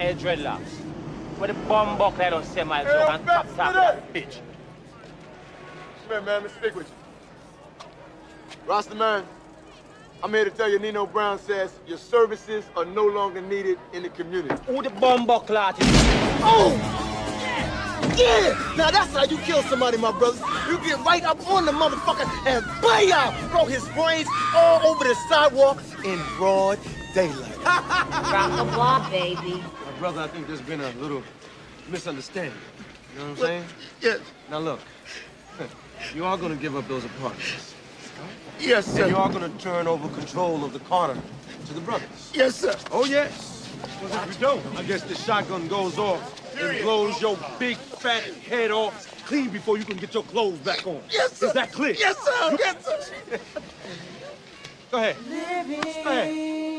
Hey, dreadlocks. Where the bomb buckler don't say my joke and top top that bitch. Come here, man. Let's stick with you. Rasta man, I'm here to tell you Nino Brown says your services are no longer needed in the community. Who the bomb buckler is? Oh! Yeah! Now that's how you kill somebody, my brothers. You get right up on the motherfucker and bam! Throw his brains all over the sidewalk in broad daylight. Rock the block, baby. Brother, I think there's been a little misunderstanding. You know what I'm saying? Yes. Now look, you are gonna give up those apartments. Yes, sir. And you are gonna turn over control of the Carter to the brothers. Yes, sir. Oh, yes. Because if you don't, I guess the shotgun goes off and blows your big fat head off clean before you can get your clothes back on. Yes, sir. Is that clear? Yes, sir. Yes, sir. Go ahead. Go ahead.